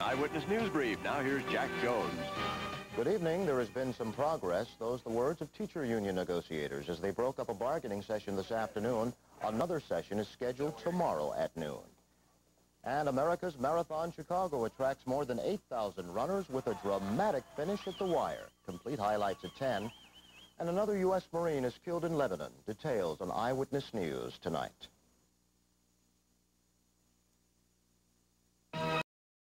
Eyewitness News Brief. Now here's Jack Jones. Good evening. There has been some progress. Those the words of teacher union negotiators as they broke up a bargaining session this afternoon. Another session is scheduled tomorrow at noon. And America's Marathon Chicago attracts more than 8,000 runners with a dramatic finish at the wire. Complete highlights at 10. And another U.S. Marine is killed in Lebanon. Details on Eyewitness News tonight.